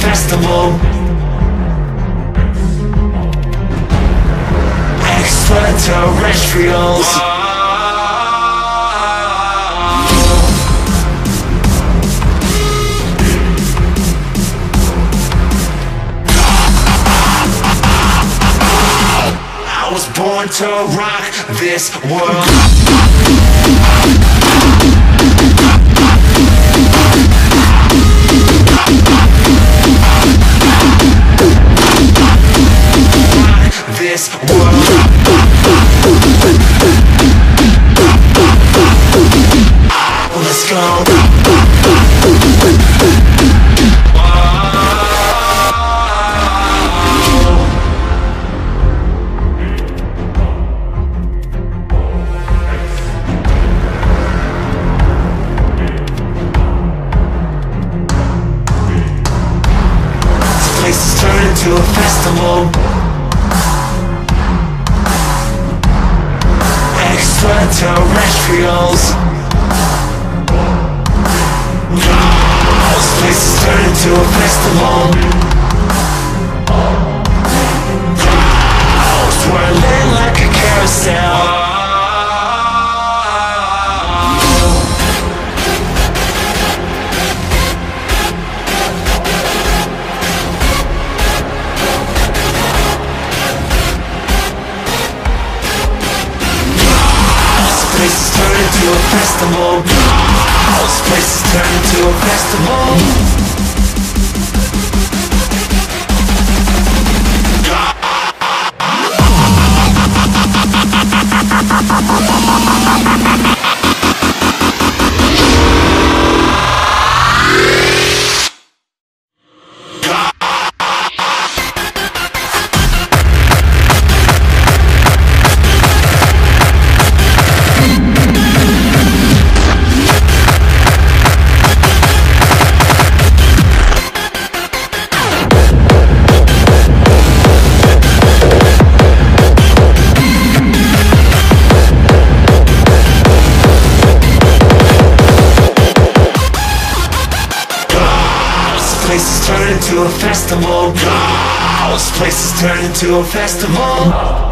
festival. Extraterrestrials. I was born to rock this world place is turned into a festival Extraterrestrials. This place is turned into a festival turned a festival. This place is turned into a festival place is turned into a festival. This place is turned into a festival